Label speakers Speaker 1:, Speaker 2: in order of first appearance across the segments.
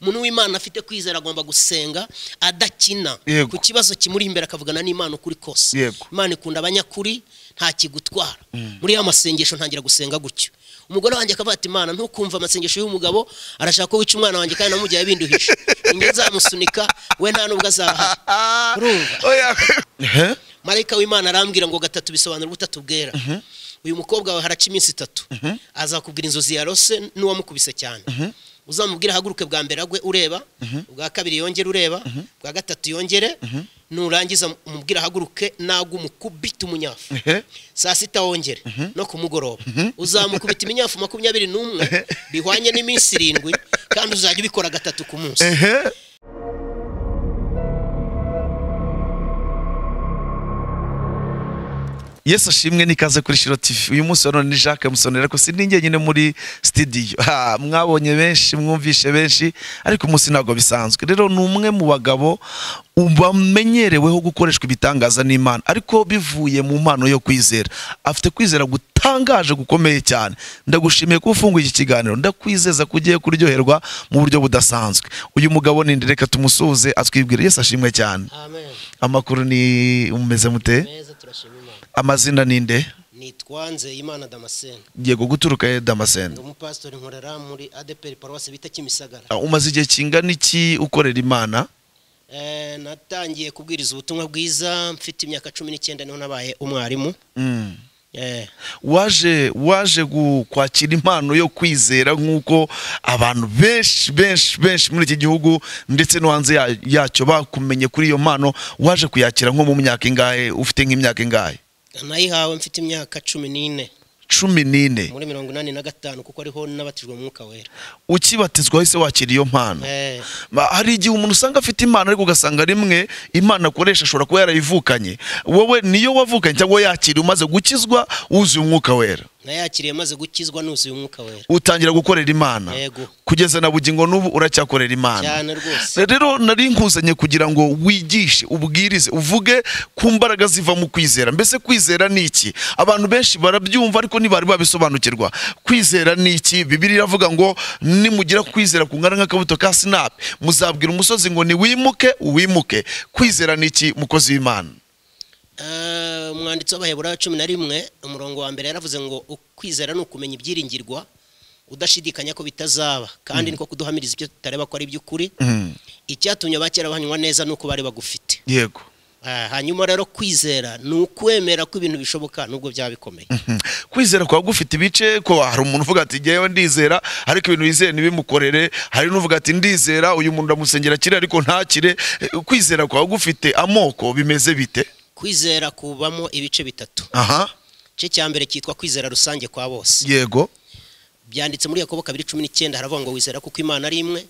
Speaker 1: umuntu w'imana afite kwizera agomba gusenga adakina. Ku kibazo kimuri imbere akavugana n'imana ukuri kose. Imana ikunda abanyakuri nta kigutwara. Muri ya masengesho ntangira gusenga gutyo. Umugore wanjye akavuga ati imana ntukumva amasengesho y'umugabo arashaka ko wica umwana wanjye kandi namugiye binduhisha ninjye nzamusunika we nta nubwo.
Speaker 2: Ehe.
Speaker 1: marayika w'imana arambwira ngo gatatu bisobanura ubutatu bwera. Uyu mukobwa wawe haraca iminsi itatu. Azakubwira inzozi yarose n'uwamukubise cyane. Uzamubwira ahaguruke bwa mbere agwe ureba ubwa kabiri yongere ureba bwa gatatu yongere nurangiza umubwira ahaguruke nagwe umukubite umunyafu. Saa sita wongere no ku mugoroba uzamukubita iminyafu makumyabiri n'umwe bihwanye n'iminsi irindwi kandi uzajya ubikora gatatu ku munsi.
Speaker 2: Yesu ashimwe n'ikaze kuri shiro tv uyu munsi wa none ni jacques musonera ko sindi njyenyine muri studio. Ha, mwabonye benshi mwumvishe benshi ariko umunsi ntabwo bisanzwe. Rero ni umwe mu bagabo bamenyereweho gukoreshwa ibitangaza n'imana ariko bivuye mu mpano yo kwizera. Afite kwizera gutangaje gukomeye cyane. Ndagushimiye ko ufunguye iki kiganiro. Ndakwizeza ko ugiye kuryoherwa mu buryo budasanzwe. Uyu mugabo ni reka tumusuhuze atwibwire. Yesu ashimwe cyane. Amakuru ni umeze mute? Amazina ni nde
Speaker 1: nitwanze imana damascene.
Speaker 2: Yego guturuka he damascene?
Speaker 1: Umupasitori nkorera muri adeperi paruwasi bita kimisagara.
Speaker 2: Ah, umaze igihe kingana iki ukorera imana?
Speaker 1: Eh, natangiye kubwiriza ubutumwa bwiza mfite imyaka cumi n'icyenda ni ho nabaye umwarimu.
Speaker 2: Mm.
Speaker 1: Eh,
Speaker 2: waje waje kwakira impano yo kwizera nk'uko abantu benshi benshi benshi muri iki gihugu ndetse no hanze ya- yacyo bakumenye kuri iyo mpano waje kuyakira nko mu myaka ingahe ufite nk'imyaka ingahe?
Speaker 1: Nayihawe mfite imyaka cumi n'ine.
Speaker 2: Cumi n'ine.
Speaker 1: Muri mirongo inani na gatanu kuko ariho nabatijwe mu mwuka wera.
Speaker 2: Ukibatizwa wahise wakira iyo mpano.
Speaker 1: Eh,
Speaker 2: hari igihe umuntu usanga afite impano ariko ugasanga rimwe imana akoresha ashobora kuba yarayivukanye. Wowe niyo wavukanye cyangwa yakiriye umaze gukizwa wuzuye umwuka wera.
Speaker 1: Nayakiriye maze gukizwa nuzuye umwuka wera.
Speaker 2: Utangira gukorera imana. Kugeza na bugingo n'ubu uracyakorera imana.
Speaker 1: Cyane rwose.
Speaker 2: Rero nari nkuzanye kugira ngo wigishe ubwirize uvuge ku mbaraga ziva mu kwizera. Mbese kwizera ni iki? Abantu benshi barabyumva ariko ntibari babisobanukirwa. Kwizera ni iki? Bibiri iravuga ngo nimugira kwizera kungana nk'akabuto ka sinapi. Muzabwira umusozi ngo niwimuke wimuke kwizera ni iki mukozi w'imana?
Speaker 1: Umwanditsi w'abaheburayo cumi na rimwe umurongo wa mbere yaravuze ngo ukwizera ni ukumenya ibyiringirwa udashidikanya ko bitazaba. Kandi niko kuduhamiriza ibyo tutareba ko ari iby'ukuri.
Speaker 2: Mm,
Speaker 1: icyatumye abakera banywa neza ni uko bari bagufite.
Speaker 2: Yego.
Speaker 1: Ah, hanyuma rero kwizera ni ukwemera ko ibintu bishoboka nubwo byaba bikomeye
Speaker 2: Mhm. kwizera kwa gufite ibice ko hari umuntu uvuga ati ngewe ndizera ariko ibintu yizeye ntibimukorere. Hari n'uvuga ati ndizera uyu muntu ndamusengera kire ariko ntakire. Eh, kwizera kwa gufite amoko bimeze bite?
Speaker 1: Kwizera kubamo ibice bitatu.
Speaker 2: Aha.
Speaker 1: Igice cya mbere cyitwa kwizera rusange kwa bose.
Speaker 2: Yego.
Speaker 1: Byanditse muri yakobo kabiri cumi n'icyenda haravuga ngo wizera kuko imana ari imwe.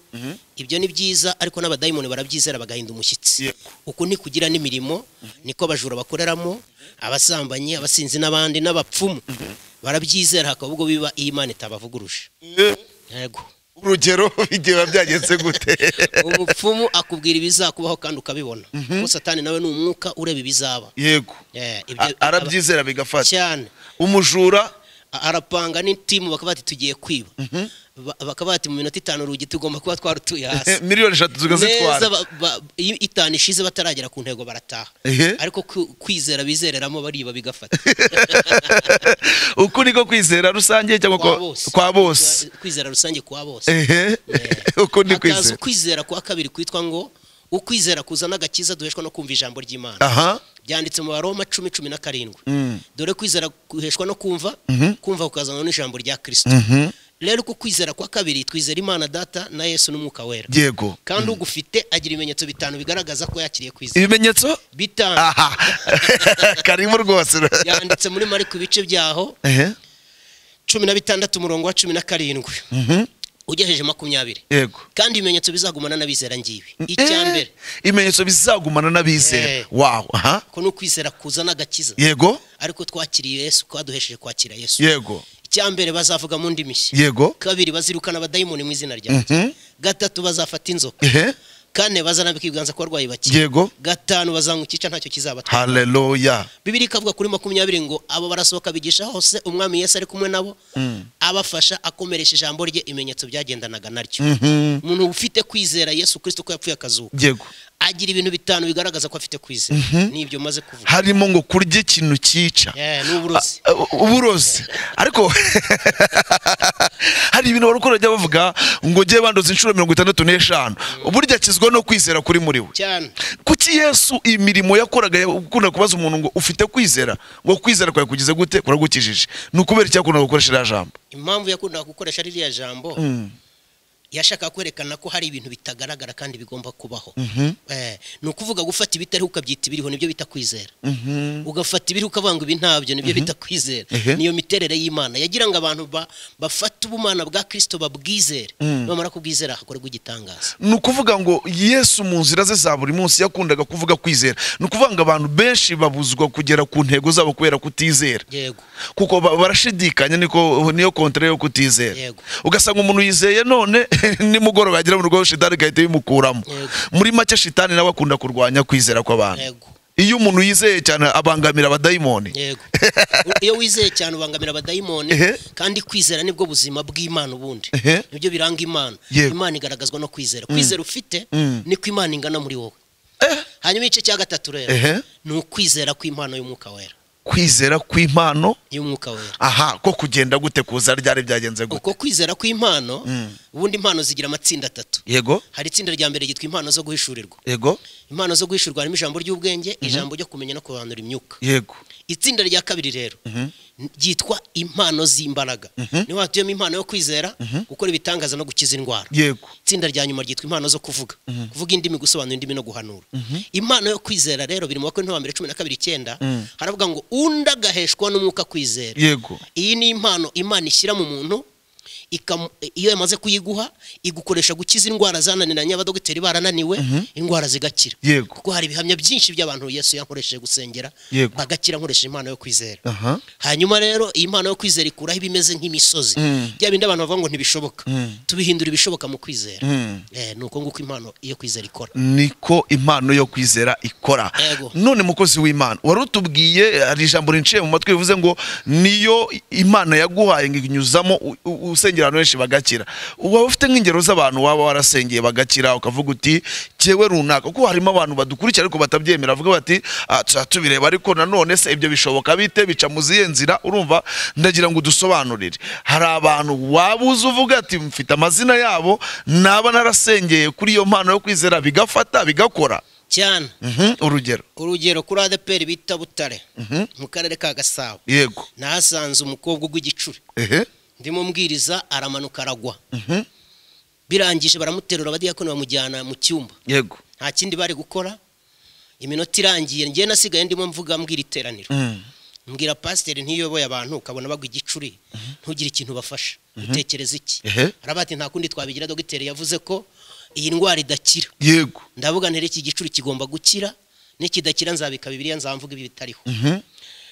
Speaker 1: Ibyo ni byiza ariko n'abadayimoni barabyizera bagahinda umushyitsi. Uku ntikugira n'imirimo niko abajura bakoreramo abasambanyi abasinzi n'abandi n'abapfumu. Barabyizera hakaba ubwo biba iyo imana itabavuguruje. Yego.
Speaker 2: Urugero igihe biba byagenze gute?
Speaker 1: Umupfumu akubwira ibizakubaho kandi ukabibona. Kuko satani nawe ni umwuka ureba ibizaba.
Speaker 2: Yego. Arabyizera bigafata.
Speaker 1: Cyane.
Speaker 2: Umujura?
Speaker 1: Arapanga n'itimu bakaba bati tugiye kwiba. Ba- bakaba bati mu minota itanu urugi tugomba kuba twarutuye hasi.
Speaker 2: miliyoni eshatu
Speaker 1: ba- iyo itanu ishize bataragera ku ntego barataha. Ariko kwizera bizereramo bariba bigafata.
Speaker 2: Uku niko kwizera rusange cyangwa
Speaker 1: kwa bose. kwizera rusange kwa bose.
Speaker 2: Uku ni
Speaker 1: hakaza
Speaker 2: kwizera
Speaker 1: ukwizera kwa kabiri kwitwa ngo ukwizera kuzana agakiza duheshwa no kumva ijambo ry'imana.
Speaker 2: Aha.
Speaker 1: Byanditse mu baroma cumi cumi na karindwi.
Speaker 2: Mm.
Speaker 1: dore kwizera guheshwa no kumva kumva kukazanwa n'ijambo rya kirisito
Speaker 2: Mhm.
Speaker 1: Rero uko kwizera kwa kabiri twizera imana data na yesu n'umwuka wera.
Speaker 2: Yego.
Speaker 1: Kandi ugufite agira ibimenyetso bitanu bigaragaza ko yakiriye kwizera.
Speaker 2: Ibimenyetso?
Speaker 1: Bitanu.
Speaker 2: Aha. Karimo rwose.
Speaker 1: Yanditse muri mariko ibice byaho. Cumi na bitandatu umurongo wa cumi na karindwi.
Speaker 2: Mhm.
Speaker 1: ugejeje makumyabiri.
Speaker 2: Yego.
Speaker 1: Kandi ibimenyetso bizagumana n'abizera ngibi. Icya
Speaker 2: Eh,
Speaker 1: mbere.
Speaker 2: ibimenyetso bizagumana n'abizera.
Speaker 1: Eh.
Speaker 2: wawu aha.
Speaker 1: Ko ni ukwizera kuzana agakiza.
Speaker 2: Yego.
Speaker 1: Ariko twakiriye yesu twaduhesheje kwakira yesu.
Speaker 2: Yego.
Speaker 1: Icya mbere bazavuga mu ndimi
Speaker 2: yego.
Speaker 1: Kabiri bazirukana abadayimoni mu izina ryanjye
Speaker 2: Mhm.
Speaker 1: gatatu bazafata inzoka. Kane bazanambika ibiganza ku barwayi bakira
Speaker 2: yego.
Speaker 1: Gatanu bazanywa ikica ntacyo kizabatwara
Speaker 2: haleluya
Speaker 1: bibiri ikavuga kuri makumyabiri ngo abo barasohoka bigisha hose umwami yesu ari kumwe nabo abafasha akomeresha ijambo rye ibimenyetso byagendanaga naryo
Speaker 2: Mhm.
Speaker 1: umuntu ufite kwizera yesu kirisito ko yapfuye akazuka
Speaker 2: yego.
Speaker 1: agira ibintu bitanu bigaragaza ko afite kwizera. Nibyo maze kuvuga.
Speaker 2: Harimo ngo kurya ikintu cyica.
Speaker 1: N'uburozi
Speaker 2: Ah, ah, uburozi. Ariko hari ibintu barukora bajya bavuga ngo jye bandoze inshuro mirongo itandatu n'eshanu. Burya akizwa no kwizera kuri muri we. Kuki yesu imirimo yakoraga ukunda kubaza umuntu ngo ufite kwizera? Ngo kwizera kwawe kugize gute? Kuragukijije. Ni ukubera icyo yakundaga gukoresha iriya jambo.
Speaker 1: Impamvu yakundaga gukoresha ririya jambo?
Speaker 2: Mm.
Speaker 1: yashaka kwerekana ko hari ibintu bitagaragara kandi bigomba kubaho. Eh, ni ukuvuga gufata ibitariho ukabyita ibiriho ni byo bita kwizera.
Speaker 2: Mhm.
Speaker 1: ugafata ibiriho ukavuga ngo ibi ntabyo ni byo bita kwizera. Niyo miterere y'imana. Yagira ngo abantu ba- bafate ubumana bwa kirisito babwizere. Bamara kubwizera hakorerwa igitangaza.
Speaker 2: Ni ukuvuga ngo yesu mu nzira ze za buri munsi yakundaga kuvuga kwizera. Ni ukuvuga ngo abantu benshi babuzwa kugera ku ntego zabo kubera kutizera. Kuko ba- barashidikanya niyo kontere yo kutizera. Ugasanga umuntu yizeye none nimugoroba yagera mu rugo shitani igahita bimukuramo. Muri make shitani nawe akunda kurwanya kwizera kw'abantu. Iyo umuntu yizeye cyane abangamira abadayimoni.
Speaker 1: Iyo wizeye cyane ubangamira abadayimoni kandi kwizera ni bwo buzima bw'imana ubundi. Nibyo biranga imana. Imana igaragazwa no kwizera. Kwizera ufite
Speaker 2: Mm.
Speaker 1: niko imana ingana muri wowe.
Speaker 2: Eh,
Speaker 1: hanyuma igice cya gatatu rero ni ukwizera kw'impano y'umwuka wera.
Speaker 2: Kwizera kw'impano
Speaker 1: y'umwuka wera.
Speaker 2: aha ko kugenda gute kuza ryari byagenze gute?
Speaker 1: Uko kwizera kw'impano ubundi impano zigira amatsinda atatu.
Speaker 2: Yego.
Speaker 1: Hari itsinda rya mbere ryitwa impano zo guhishurirwa.
Speaker 2: Yego.
Speaker 1: Impano zo guhishurirwa harimo ijambo ry'ubwenge ijambo ryo kumenya no kurobanura imyuka.
Speaker 2: Yego.
Speaker 1: Itsinda rya kabiri rero. Ryitwa impano z'imbaraga. Niho hatuyemo impano yo kwizera gukora ibitangaza no gukiza indwara.
Speaker 2: Yego.
Speaker 1: Itsinda rya nyuma ryitwa impano zo kuvuga. Kuvuga indimi gusobanura indimi no guhanura. Impano yo kwizera rero biri mu bakorinto wa mbere cumi na kabiri icyenda haravuga ngo undi agaheshwa n'umwuka kwizera.
Speaker 2: Yego.
Speaker 1: Iyi ni impano imana ishyira mu muntu iyo yamaze kuyiguha igukoresha gukiza indwara zananiranye abadogiteri barananiwe indwara zigakira. Kuko hari ibihamya byinshi by'abantu yesu yankoresheje gusengera bagakira nkoresheje impano yo kwizera. Hanyuma rero iyi mpano yo kwizera ikuraho ibimeze nk'imisozi.
Speaker 2: Mm.
Speaker 1: bya bindi abantu bavuga ngo ntibishoboka.
Speaker 2: Mm.
Speaker 1: tubihindura ibishoboka mu kwizera. Eh, ni uko nguko impano yo kwizera ikora.
Speaker 2: Niko impano yo kwizera ikora. None mukozi w'imana wari utubwiye hari ijambo rinciye mu matwi bivuze ngo niyo imana yaguhaye ngo inyuzamo u- usengera abantu benshi bagakira. Waba ufite nk'ingero z'abantu waba warasengeye bagakira ukavuga uti jyewe runaka. Kuko harimo abantu badukurikira ariko batabyemera. Bavuga bati "Ah, tubireba ariko nanone se ibyo bishoboka bite? Bica mu zihe nzira? Urumva ndagira ngo udusobanurire. Hari abantu waba uzi uvuga ati mfite amazina yabo naba narasengeye kuri iyo mpano yo kwizera bigafata bigakora.
Speaker 1: Cyane.
Speaker 2: Mhm, urugero.
Speaker 1: Urugero kuri adeperi bita butare. Mu karere ka gasabo.
Speaker 2: Yego.
Speaker 1: Nahasanze umukobwa ugw'igicuri
Speaker 2: ehe.
Speaker 1: Ndimo mbwiriza aramanuka aragwa.
Speaker 2: Mhm,
Speaker 1: birangije baramuterura abadiyakoni bamujyana mu cyumba.
Speaker 2: Yego.
Speaker 1: Nta kindi bari gukora. Iminota irangiye njye nasigaye ndimo mvuga mbwira iteraniro.
Speaker 2: Mm,
Speaker 1: mbwira pasiteri ntiyoboye abantu ukabona bagwa igicuri. Ntugire ikintu bafasha. Utekereza iki?
Speaker 2: Ehe.
Speaker 1: araba ati nta kundi twabigira dogiteri yavuze ko iyi ndwara idakira.
Speaker 2: Yego.
Speaker 1: Ndavuga ntere iki gicuri kigomba gukira. Nikidakira nzabika bibiliya nzamvuga ibi bitariho.
Speaker 2: Mhm,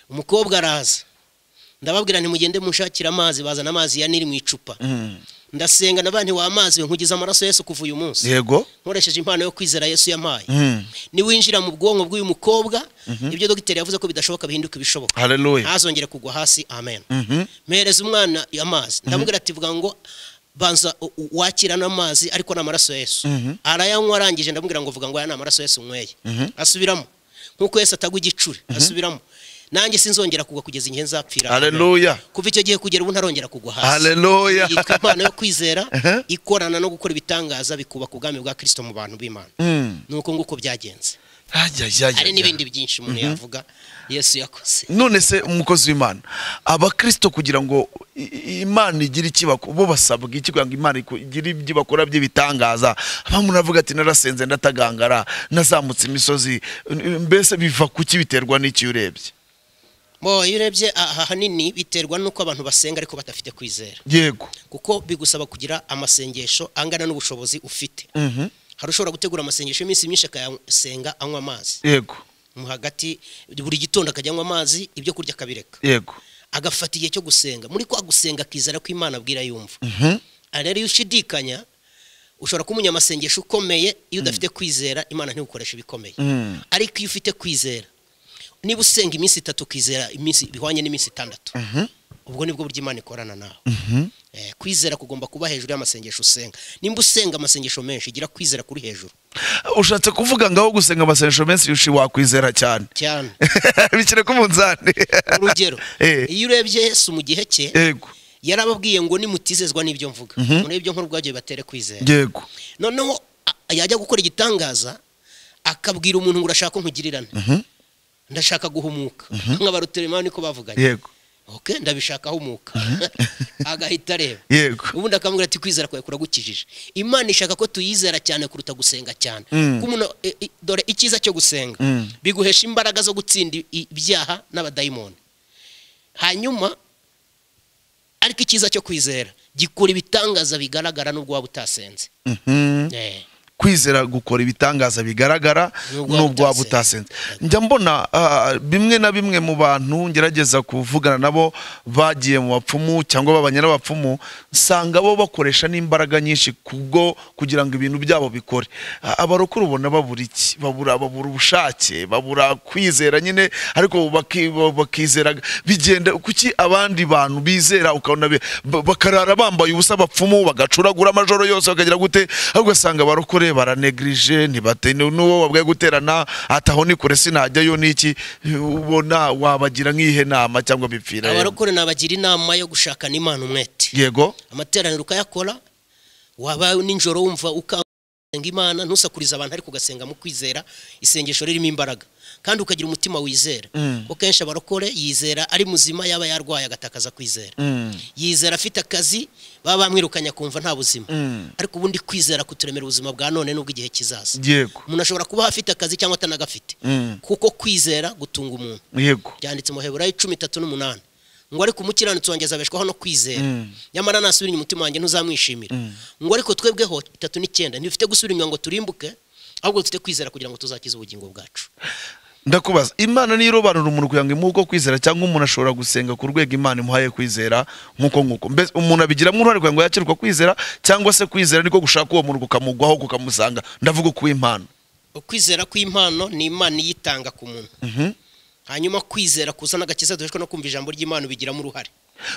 Speaker 1: umukobwa araza. Ndababwira ntimugende munshakira amazi bazana amazi ya niri mu icupa.
Speaker 2: Mm,
Speaker 1: ndasenga nabantu wa amazi nkugize amaraso Yesu kuva uyu munsi.
Speaker 2: Yego.
Speaker 1: Nkoresheje impano yo kwizera Yesu yampaye.
Speaker 2: Mm,
Speaker 1: niwinjira mu bwonko bw'uyu mukobwa ibyo dogiteri yavuze ko bidashoboka bihinduka ibishoboka.
Speaker 2: Haleluya
Speaker 1: ntazongere kugwa hasi. Amen. Mpereza umwana amazi ndamubwira ati vuga ngo banza wakira n'amazi ariko ni amaraso Yesu. Arayanywa arangije ndamubwira ngo vuga ngo aya ni amaraso Yesu unyweye asubiramo. Nk'uko Yesu atagwa igicuri asubiramo. Nanjye sinzongera kugwa kugeza igihe nzapfira
Speaker 2: haleluya
Speaker 1: kuva icyo gihe kugera ubu ntarongera kugwa hasi.
Speaker 2: Haleluya
Speaker 1: yitwa impano yo kwizera
Speaker 2: Aha.
Speaker 1: ikorana no gukora ibitangaza bikubaka ubwami bwa kirisito mu bantu b'imana.
Speaker 2: Mm,
Speaker 1: ni uko nguko byagenze. Hari n'ibindi byinshi umuntu yavuga yesu yakoze.
Speaker 2: None se umukozi w'imana abakristo kugira ngo imana igire bo basabwa iki kugira ngo imana igire ibyo bakora by'ibitangaza? Bamwe muravuga ati narasenze ndatagangara nazamutse imisozi. Mbese biva kuki biterwa n'iki urebye?
Speaker 1: Bo iyo urebye aha hanini biterwa n'uko abantu basenga ariko badafite kwizera.
Speaker 2: Yego.
Speaker 1: Kuko bigusaba kugira amasengesho angana n'ubushobozi ufite.
Speaker 2: Mhm,
Speaker 1: hari ushobora gutegura amasengesho y'iminsi myinshi akayasenga anywa amazi.
Speaker 2: Yego.
Speaker 1: Mu hagati buri gitondo akajya anywa amazi ibyo kurya akabireka.
Speaker 2: Yego.
Speaker 1: Agafata igihe cyo gusenga. Muri kwa gusenga akizera ko imana abwira yumva.
Speaker 2: Mhm,
Speaker 1: rero iyo ushidikanya ushobora kuba umunyamasengesho ukomeye iyo udafite kwizera imana ntigukoresha ibikomeye.
Speaker 2: Mm.
Speaker 1: ariko iyo ufite kwizera niba usenga iminsi itatu ukizera iminsi bihwanye n'iminsi itandatu ubwo ni bwo buryo imana ikorana nawe. Eh, kwizera kugomba kuba hejuru y'amasengesho usenga. Nimba usenga amasengesho menshi gira kwizera kuri hejuru.
Speaker 2: Ushatse kuvuga ngaho gusenga amasengesho menshi yushi wakwizera cyane.
Speaker 1: Cyane.
Speaker 2: Bikire ku munzani.
Speaker 1: Urugero
Speaker 2: Eh.
Speaker 1: iyo urebye yesu mu gihe cye
Speaker 2: yego.
Speaker 1: yarababwiye ngo nimutizezwa n'ibyo mvuga. Muri ibyo nkuru bwagiye batere kwizera.
Speaker 2: Yego.
Speaker 1: Noneho yajya gukora igitangaza akabwira umuntu ngo urashaka ko nkugirirane ndashaka guhumuka. Nk'abaruterema niko bavuganye.
Speaker 2: Yego.
Speaker 1: Ok ndabishaka ahumuka. Agahita areba.
Speaker 2: Yego.
Speaker 1: Ubundi akamubwira ati kwizera kwawe kuragukijije. Imana ishaka ko tuyizera cyane kuruta gusenga cyane.
Speaker 2: Mm.
Speaker 1: E- e- dore icyiza cyo gusenga.
Speaker 2: Mm.
Speaker 1: biguhesha imbaraga zo gutsinda ibyaha n'abadayimoni. Hanyuma ariko icyiza cyo kwizera gikora ibitangaza bigaragara n'ubwo waba utasenze.
Speaker 2: Mhm.
Speaker 1: Eh.
Speaker 2: Kwizera gukora ibitangaza bigaragara
Speaker 1: Nubwo
Speaker 2: waba utasenze njya mbona ah, bimwe na bimwe mu bantu ngerageza kuvugana nabo bagiye mu bapfumu cyangwa babanye n'abapfumu nsanga bo bakoresha n'imbaraga nyinshi kubwo kugira ngo ibintu byabo bikore. Ah, abarokore ubona babura iki? Babura babura ubushake? Babura kwizera nyine? Ariko baki- bakizera bigenda kuki abandi bantu bizera ukabona bakarara bambaye ubusa abapfumu bagacuragura amajoro yose bakagira gute? Ahubwo ugasanga abarokore baranegrije ntibate n'uwo babwiye guterana ataho ni kure sinajyayo n'iki? Ubona wabagira nk'iyihe nama cyangwa bipfira
Speaker 1: abarokore nabagira inama yo gushakana imana umwete.
Speaker 2: Yego.
Speaker 1: Amateraniro ukayakora waba nijoro wumva ukasenga imana ntusakurize abantu ariko ugasenga mu kwizera isengesho ririmo imbaraga. Kandi ukagira umutima wizera.
Speaker 2: Mm.
Speaker 1: kuko kenshi abarokore yizera ari muzima yaba yarwaye agatakaza kwizera.
Speaker 2: Mm.
Speaker 1: yizera afite akazi baba bamwirukanye akumva nta buzima.
Speaker 2: Mm.
Speaker 1: ariko ubundi kwizera kuturemera ubuzima bwa none n'ubwo igihe kizaza. Umuntu ashobora kuba afite akazi cyangwa atanagafite.
Speaker 2: Mm.
Speaker 1: kuko kwizera gutunga umuntu. Byanditse mu heburayo cumi itatu n'umunani. Ngo ariko umukiranutsi wanjye azabeshwaho no kwizera.
Speaker 2: Mm.
Speaker 1: nyamara nasubira inyuma umutima wanjye ntuzamwishimira ngo ariko twebweho itatu n'icyenda ntibifite gusubira inyuma ngo turimbuke ahubwo dufite kwizera kugira ngo tuzakize ubugingo bwacu.
Speaker 2: Ndakubaza imana niyo irobanura umuntu kugira ngo imuhe uko kwizera cyangwa umuntu ashobora gusenga ku rwego imana imuhaye kwizera nk'uko nk'uko. Mbese umuntu abigiramo uruhare kugira ngo yakire uko kwizera cyangwa se kwizera niko gushaka uwo muntu kukamugwaho kukamusanga. Ndavuga ukw'impano
Speaker 1: ukwizera kw'impano ni imana iyitanga ku muntu.
Speaker 2: Mhm.
Speaker 1: Hanyuma kwizera kuzana agakiza duheshwa no kumva ijambo ry'imana ubigiramo uruhare.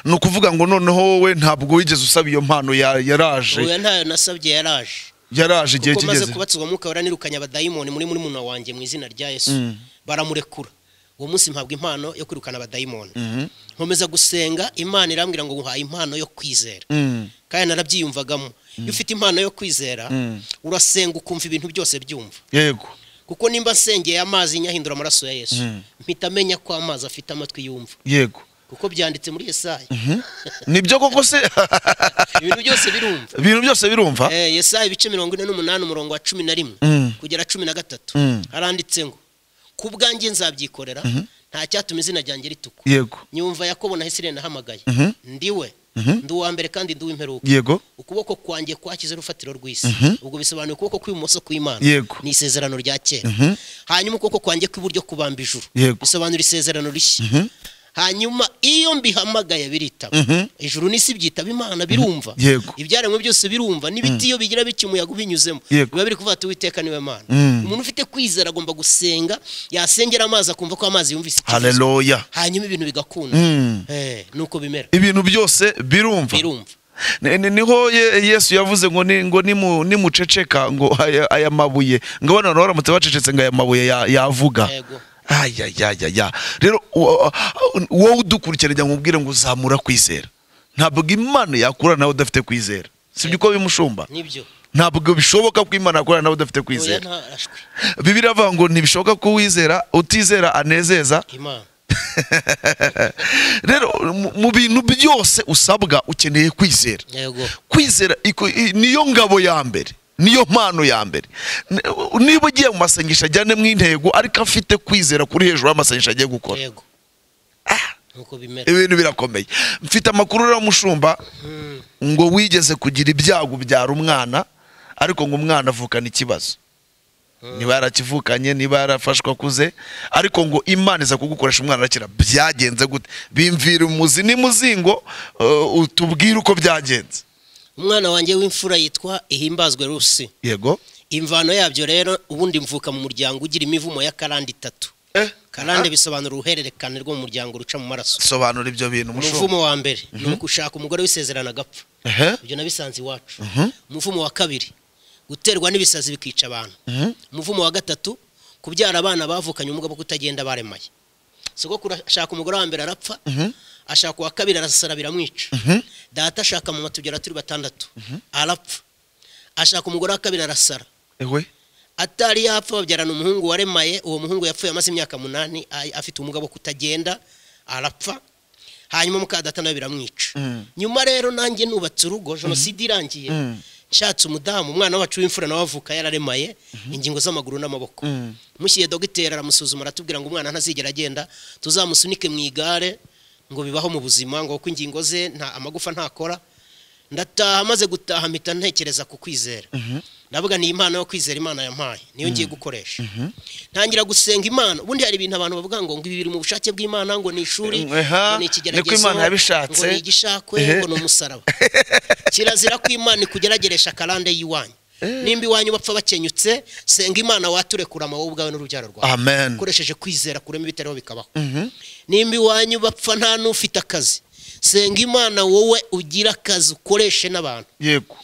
Speaker 2: Ni ukuvuga ngo noneho wowe ntabwo wigeze usaba iyo mpano ya- yaraje.
Speaker 1: Uyu ntayo nasabye yaraje.
Speaker 2: Yaraje igihe
Speaker 1: kuko
Speaker 2: kigeze.
Speaker 1: kubatizwa mwuka wera nirukanye abadayimoni muri muri muna wanjye mu izina rya yesu.
Speaker 2: Mm.
Speaker 1: baramurekura. Uwo munsi mpabwa impano yo kwirukana abadayimoni
Speaker 2: Mhm.
Speaker 1: nkomeza gusenga imana irambwira ngo nguhaye impano yo kwizera.
Speaker 2: Mm.
Speaker 1: kandi narabyiyumvagamo. Iyo ufite impano yo kwizera
Speaker 2: Mm.
Speaker 1: urasenga ukumva ibintu byose byumva.
Speaker 2: Yego.
Speaker 1: Kuko nimba nsengeye amazi nyahindura amaraso ya yesu
Speaker 2: Mm.
Speaker 1: mpita amenya ko amazi afite amatwi yumva.
Speaker 2: Yego.
Speaker 1: Kuko byanditse muri yesaya.
Speaker 2: Nibyo koko se?
Speaker 1: Ibintu byose birumva.
Speaker 2: Ibintu byose birumva?
Speaker 1: Eh, yesaya ibice mirongo ine n'umunani umurongo wa cumi na rimwe
Speaker 2: Mm.
Speaker 1: kugera cumi na gatatu. Haranditse ngo ku bwanjye nzabyikorera nta cyatuma izina ryanjye ritukwa
Speaker 2: yego.
Speaker 1: Nyumva yakobo na isirayeli nahamagaye.
Speaker 2: Mhm.
Speaker 1: ndiwe ndi uwa mbere kandi ndi uw'imperuka.
Speaker 2: Yego.
Speaker 1: Ukuboko kwanjye kwakize urufatiro rw'isi. Ubwo bisobanuye ukuboko kw'ibumoso kw'imana.
Speaker 2: Yego.
Speaker 1: ni isezerano rya kera.
Speaker 2: Mhm.
Speaker 1: hanyuma ukuboko kwanjye kw'iburyo kubamba ijuru.
Speaker 2: Yego.
Speaker 1: bisobanura isezerano rishya. Hanyuma iyo mbihamagaye biritaba
Speaker 2: Mhm.
Speaker 1: ijuru n'isi byitaba imana birumva.
Speaker 2: Yego.
Speaker 1: ibyaremwe byose birumva. N'ibiti iyo bigira bityo umuyaga ubinyuzemo biba biri kuvuga ati uwiteka ni we
Speaker 2: mana.
Speaker 1: Umuntu ufite kwizera agomba gusenga yasengera amazi akumva ko amazi yumvise
Speaker 2: haleluya
Speaker 1: hanyuma ibintu bigakunda. Eh, nuko bimera.
Speaker 2: Ibintu byose birumva.
Speaker 1: Birumva.
Speaker 2: Ni- ni- ni ho Ye- yesu yavuze ngo ngo nimu- nimuceceka ngo aya mabuye. Ngo bantu baramutse bacecetse ngo aya mabuye ya- yavuga. Ayayayaya rero wa- wowe udukurikira njya nkubwire ngo uzamura kwizera. Ntabwo imana yakura nawe udafite kwizera. Sibyo uko bimushumba?
Speaker 1: Nibyo.
Speaker 2: Ntabwo bishoboka ko imana yakura nawe udafite kwizera. bibiri avuga ngo ntibishoboka ko wizera utizera anezeza. Rero mu- bintu byose usabwa ukeneye kwizera. Kwizera niyo ngabo ya mbere. Niyo mpano ya mbere. Niba ugiye mu masengesho ajyanemo intego ariko afite kwizera kuri hejuru y'amasengesho agiye gukora.
Speaker 1: Bimera.
Speaker 2: Ibintu birakomeye. Mfite amakuru mushumba
Speaker 1: Mm,
Speaker 2: ngo wigeze kugira ibyago ubyara umwana ariko ngo umwana avukana ikibazo. Niba yarakivukanye niba yarafashwe akuze ariko ngo imana iza kugukoresha umwana arakira byagenze gute? Bimvira umuzi n'imuzingo uh, utubwire uko byagenze.
Speaker 1: Umwana wanjye w'imfura yitwa ihimbazwe rusi.
Speaker 2: Yego.
Speaker 1: Imvano yabyo rero ubundi mvuka mu muryango ugira imivumo ya karande itatu.
Speaker 2: Eh?
Speaker 1: Karande bisobanura uruhererekane rwo mu muryango ruca mu maraso.
Speaker 2: Sobanura ibyo bintu
Speaker 1: umuvumo wa mbere ni ugushaka umugore w'isezerano agapfa. Ibyo nabisanze iwacu.
Speaker 2: Mhm.
Speaker 1: umuvumo wa kabiri guterwa n'ibisazi bikica abantu.
Speaker 2: Mhm.
Speaker 1: umuvumo wa gatatu kubyara abana bavukanye ubumuga bwo kutagenda baremaye. Sogokuru ashaka umugore wa mbere arapfa.
Speaker 2: Mhm.
Speaker 1: Ashaka uwa kabiri arasara biramwica
Speaker 2: Mhm.
Speaker 1: data ashaka mama tubyara turi batandatu arapfa. Ashaka umugore wa kabiri arasara. Atari yapfa babyarana umuhungu waremaye uwo muhungu yapfuye amaze imyaka munani afite ubumuga bwo kutagenda arapfa. Hanyuma mukadata nawe biramwica
Speaker 2: Mm.
Speaker 1: nyuma rero nanjye nubatse urugo jenoside irangiye. Nshatse umudamu umwana wacu w'imfura nawe avuka yararemaye ingingo z'amaguru n'amaboko. Mushyiriye dogiteri aramusuzuma aratubwira ngo umwana ntazigera agenda tuzamusunike mu igare ngo bibaho mu buzima ngo kuko ingingo ze nta amagufa ntakora. Ndataha maze gutaha mpita ntekereza ku kwizera. Ndavuga ni impano yo kwizera imana yampaye niyo ngiye gukoresha. Ntangira gusenga imana. Ubundi hari ibintu abantu bavuga ngo ngo ibi biri mu bushake bw'imana ngo ni ishuri ngo ni ikigeragezo ngo ni igishakwe ngo ni umusaraba. Kirazira ko imana ikugerageresha karande y'iwanyu. Nimba iwanyu bapfa bakenyutse senga imana waturekura amaboko ubwawe n'urubyaro rwawe.
Speaker 2: Amen.
Speaker 1: Ukoresheje kwizera kurema ibitariho bikabaho
Speaker 2: Mhm.
Speaker 1: nimba iwanyu bapfa nta n'ufite akazi senga imana wowe ugira akazi ukoreshe n'abantu.
Speaker 2: Yego.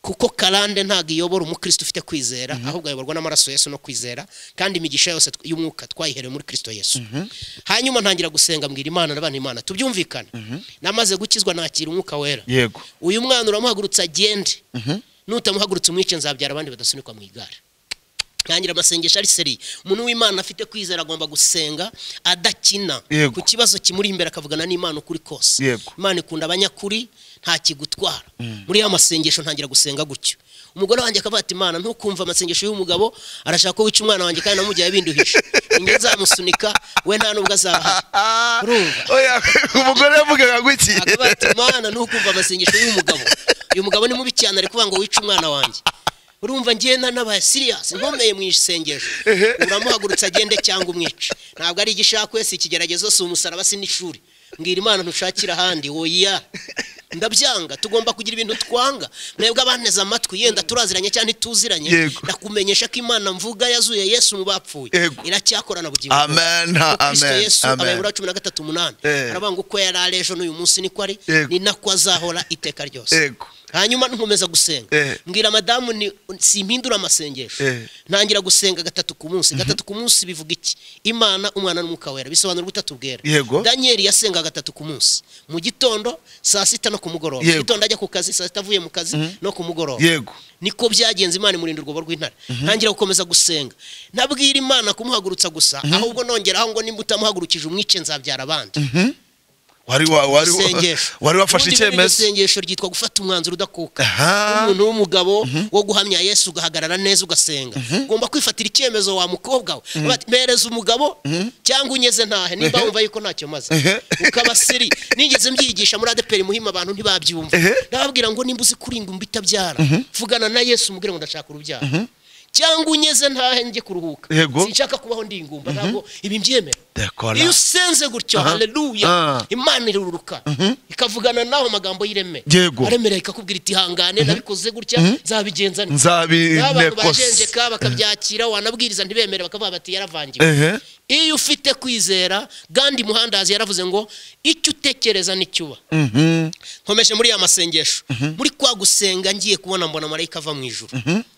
Speaker 1: Kuko karande ntabwo iyobora umukristo ufite kwizera ahubwo ayoborwa n'amaraso yesu no kwizera kandi imigisha yose y'umwuka twayiherewe muri kristo yesu. Hanyuma ntangira gusenga mbwira imana n'abana imana tubyumvikane. Namaze gukizwa nakira umwuka wera.
Speaker 2: Yego.
Speaker 1: Uyu mwana uramuhagurutsa agende. Nutamuhagurutsa umwice nzabyara abandi badasunikwa mu igare. Ntangira amasengesho ari seri. Umuntu w'imana afite kwizera agomba gusenga adakina. Ku kibazo kimuri imbere akavugana n'imana ukuri kose. Imana ikunda abanyakuri nta kigutwara. Muri ya masengesho ntangira gusenga gutyo. Umugore wanjye akavuga ati imana ntukumva amasengesho y'umugabo arashaka ko wica umwana wanjye kandi namujyaye binduhisha ninjye nzamusunika we nta nubwo azahara urumva?
Speaker 2: Oya umugore yavugaga iki
Speaker 1: akavuga ati mana ntukumva amasengesho y'umugabo. Uyu mugabo ni mubi cyane ari kuvuga ngo wice umwana wanjye. Urumva ngenda n'abaye siriyasi nkomeye mu isengesho. Uramuhagurutsa agende cyangwa umwice. Ntabwo ari igishakwe si ikigeragezo si umusaraba si n'ishuri. Mbwira imana ntushakira ahandi. Oya. Ndabyanga tugomba kugira ibintu twanga. Mwebwe abanteze amatwi yenda turaziranye cyangwa ntituziranye ndakumenyesha ko imana mvuga yazuye yesu mu bapfuye. Iracyakorana bugingo.
Speaker 2: Amen amen
Speaker 1: yesu abayobora cumi na gatatu umunani aravuga ngo uko yari ari ejo n'uyu munsi niko ari ni nako azahora iteka ryose. Hanyuma nkomeza gusenga.
Speaker 2: Eh.
Speaker 1: mbwira madamu ni simpindura amasengesho.
Speaker 2: Eh.
Speaker 1: ntangira gusenga gatatu ku munsi. Gatatu ku munsi bivuga iki? Imana umwana n'umwuka wera bisobanura ubutatu bwera. Daniyeli yasenga gatatu ku munsi. Mu gitondo saa sita no ku mugoroba gitondo ajya ku kazi saa sita avuye mu kazi no ku mugoroba
Speaker 2: yego.
Speaker 1: Niko byagenze imana imurinda urwobo rw'intare ntangira gukomeza gusenga. Ntabwira imana kumuhagurutsa gusa ahubwo nongeraho ngo nimba utamuhagurukije umwice nzabyara abandi.
Speaker 2: Wari wa- wari wa-
Speaker 1: isengesho
Speaker 2: wari wafashe icyemezo?
Speaker 1: sengesho ryitwa gufata umwanzuro udakuka. Umuntu w'umugabo wo guhamya yesu ugahagarara neza ugasenga. Ugomba kwifatira icyemezo wa mukobwa we. Bati, mpereza umugabo cyangwa unyeze ntahe. Nimba wumva yuko ntacyo maze. Ukaba siri. Nigeze mbyigisha muri adeperi muhima abantu ntibabyumva. Ndababwira ngo nimba uzi kurinda umbi itabyara vugana na yesu umubwire ngo ndashaka urubyaro. Cyangwa unyeze ntahe njye kuruhuka. Sinshaka kubaho ndi ingumba ntabwo ibi mbyemera. Iyo usenze gutyo
Speaker 2: Aha.
Speaker 1: haleluya.
Speaker 2: Ah.
Speaker 1: imana iruruka ikavugana nawe amagambo y'ireme. Aremereye ikakubwira iti hangane nabikoze gutya nzabigenza nte."
Speaker 2: nzabi
Speaker 1: n'abantu bajenjeka bakabyakira wanabwiriza ntibemere bakavuga bati yaravangiwe iyo ufite kwizera gandi muhandazi yaravuze ngo icyo utekereza uba.
Speaker 2: Mhm.
Speaker 1: nkomeje muri ya masengesho. Muri kwa gusenga ngiye kubona mbona marayika ava mu ijuru.